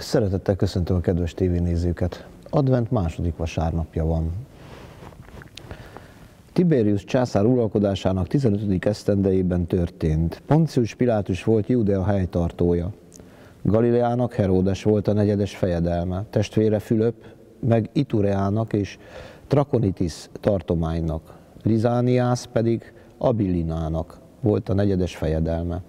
Szeretettel köszöntöm a kedves tévénézőket. Advent második vasárnapja van. Tiberius császár uralkodásának 15. esztendejében történt. Poncius Pilátus volt Judea helytartója. Galileának Heródes volt a negyedes fejedelme, testvére Fülöp, meg Itureának és Trakonitis tartománynak. Lizániász pedig Abilinának volt a negyedes fejedelme.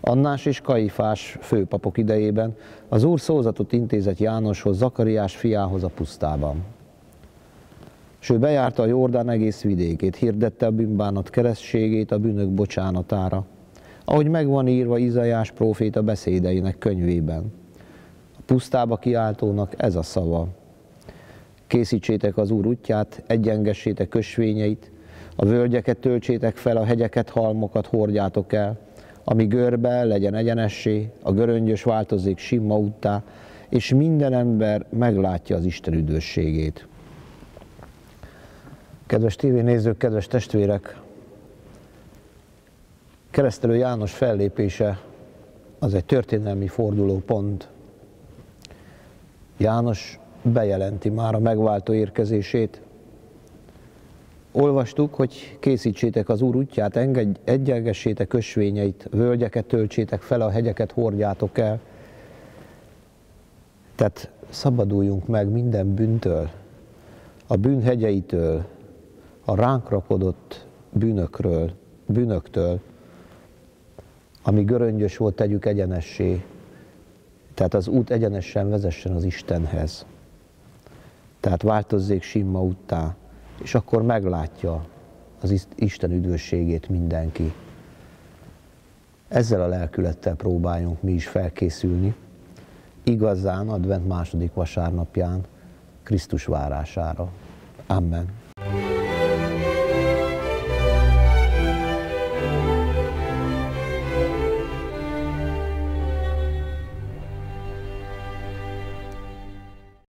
Annás és Kaifás főpapok idejében az úr szózatot intézett Jánoshoz, Zakariás fiához a pusztában. S bejárta a Jordán egész vidékét, hirdette a bűnbánat keresztségét a bűnök bocsánatára, ahogy megvan írva Izajás próféta beszédeinek könyvében. A pusztába kiáltónak ez a szava. Készítsétek az Úr útját, egyengessétek kösvényeit, a völgyeket töltsétek fel, a hegyeket, halmokat hordjátok el, ami görbe legyen egyenessé, a göröngyös változik simma úttá, és minden ember meglátja az Isten üdvösségét. Kedves tévénézők, kedves testvérek! Keresztelő János fellépése az egy történelmi fordulópont. János bejelenti már a megváltó érkezését, olvastuk, hogy készítsétek az Úr útját, engedj, egyengessétek kösvényeit, völgyeket töltsétek fel, a hegyeket hordjátok el. Tehát szabaduljunk meg minden bűntől, a bűnhegyeitől, a ránk rakodott bűnökről, bűnöktől, ami göröngyös volt, tegyük egyenessé. Tehát az út egyenesen vezessen az Istenhez. Tehát változzék simma úttá és akkor meglátja az Isten üdvösségét mindenki. Ezzel a lelkülettel próbáljunk mi is felkészülni, igazán advent második vasárnapján Krisztus várására. Amen.